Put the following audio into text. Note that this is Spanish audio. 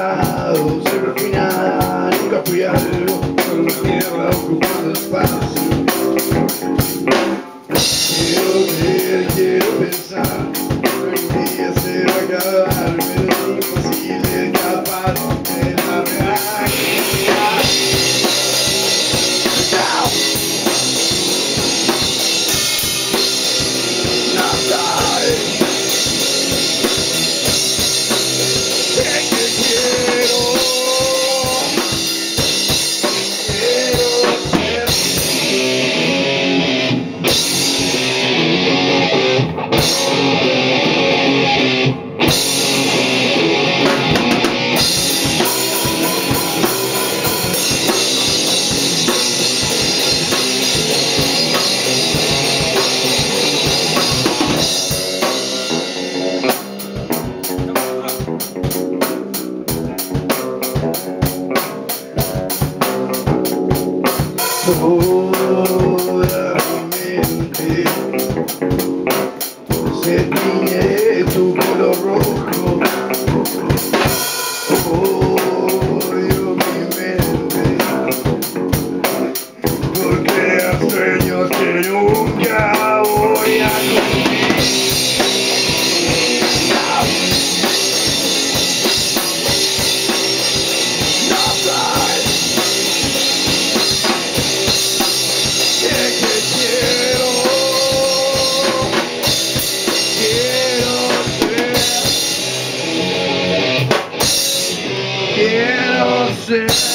lado, siempre fui nada, nunca fui algo, solo una tierra ocupando espacio. Quiero creer, quiero pensar, pero un día se va toda mi mente se tiñe tu pelo rojo odio mi mente porque sueños que nunca quiero ser, quiero ser.